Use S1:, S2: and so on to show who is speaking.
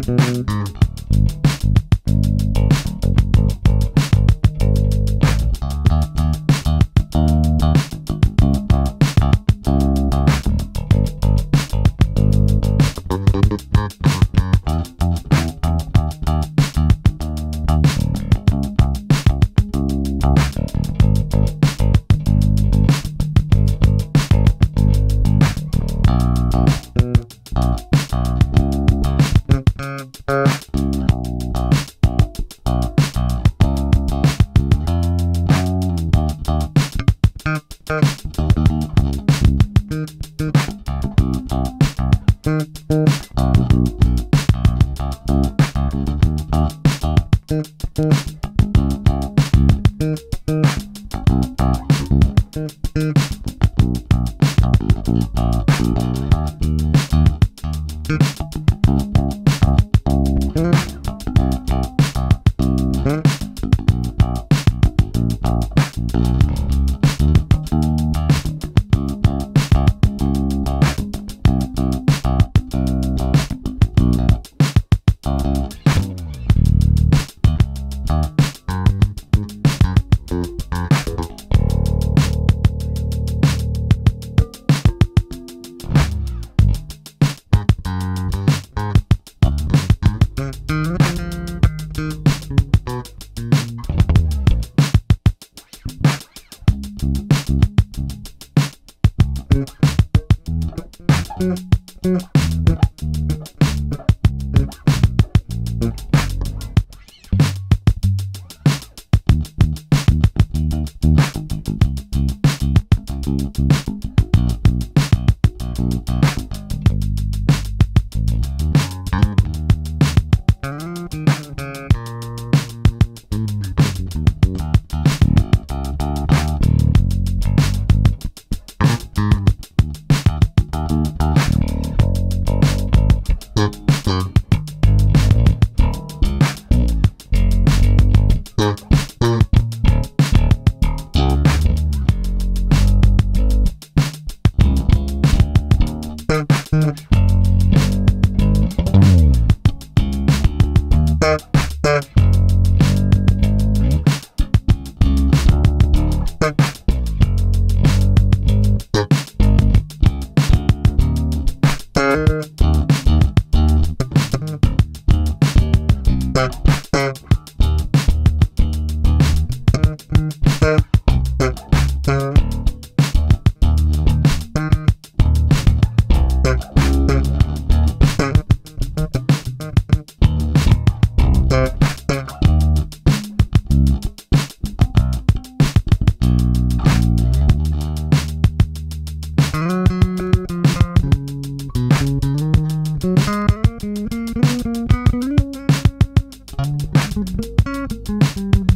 S1: Música Thank you. Thank you.